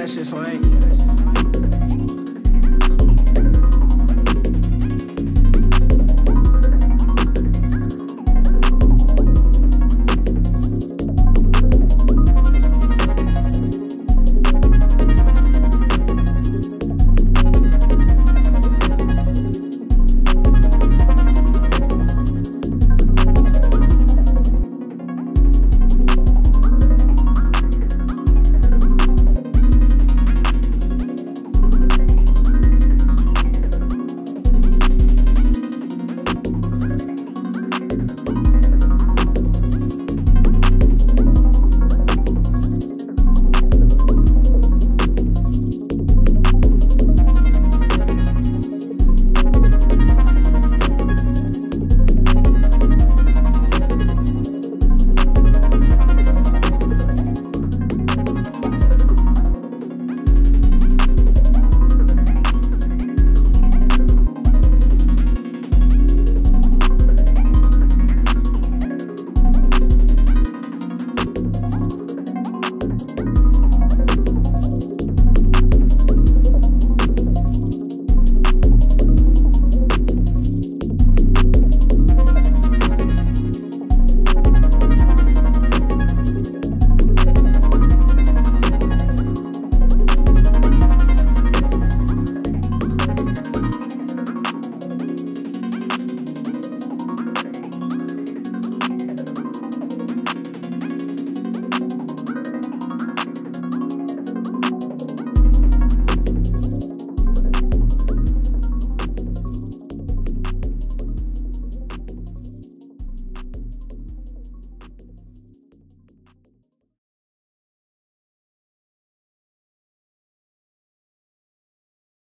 that shit, so I.